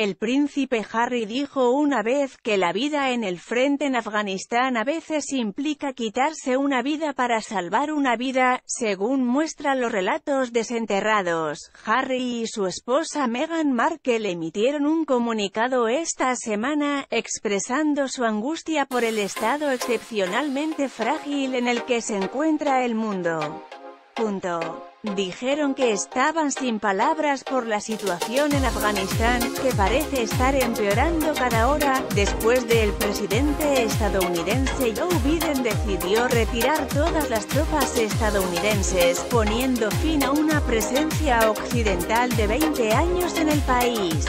El príncipe Harry dijo una vez que la vida en el frente en Afganistán a veces implica quitarse una vida para salvar una vida, según muestran los relatos desenterrados. Harry y su esposa Meghan Markle emitieron un comunicado esta semana, expresando su angustia por el estado excepcionalmente frágil en el que se encuentra el mundo. Punto. Dijeron que estaban sin palabras por la situación en Afganistán, que parece estar empeorando cada hora, después de el presidente estadounidense Joe Biden decidió retirar todas las tropas estadounidenses, poniendo fin a una presencia occidental de 20 años en el país.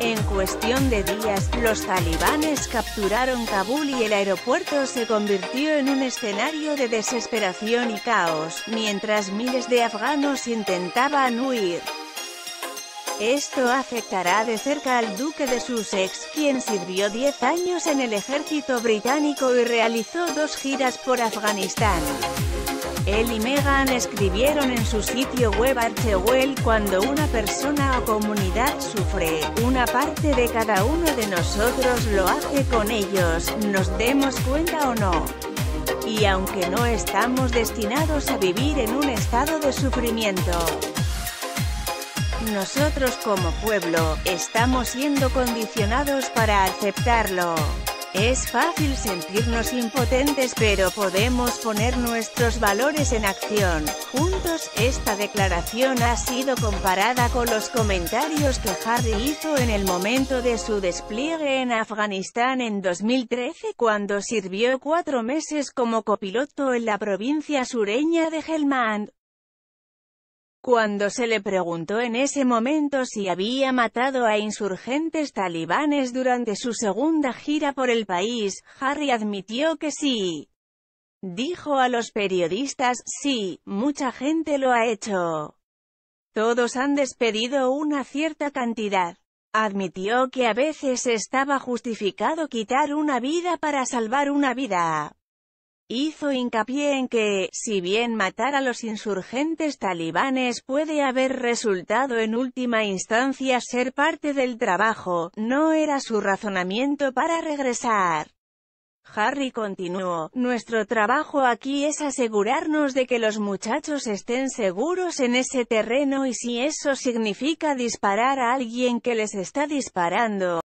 En cuestión de días, los talibanes capturaron Kabul y el aeropuerto se convirtió en un escenario de desesperación y caos, mientras miles de afganos intentaban huir. Esto afectará de cerca al duque de Sussex, quien sirvió 10 años en el ejército británico y realizó dos giras por Afganistán. Él y Meghan escribieron en su sitio web Archewell cuando una persona o comunidad sufre, una parte de cada uno de nosotros lo hace con ellos, nos demos cuenta o no. Y aunque no estamos destinados a vivir en un estado de sufrimiento, nosotros como pueblo, estamos siendo condicionados para aceptarlo. Es fácil sentirnos impotentes pero podemos poner nuestros valores en acción. Juntos, esta declaración ha sido comparada con los comentarios que Harry hizo en el momento de su despliegue en Afganistán en 2013 cuando sirvió cuatro meses como copiloto en la provincia sureña de Helmand. Cuando se le preguntó en ese momento si había matado a insurgentes talibanes durante su segunda gira por el país, Harry admitió que sí. Dijo a los periodistas, sí, mucha gente lo ha hecho. Todos han despedido una cierta cantidad. Admitió que a veces estaba justificado quitar una vida para salvar una vida. Hizo hincapié en que, si bien matar a los insurgentes talibanes puede haber resultado en última instancia ser parte del trabajo, no era su razonamiento para regresar. Harry continuó, nuestro trabajo aquí es asegurarnos de que los muchachos estén seguros en ese terreno y si eso significa disparar a alguien que les está disparando,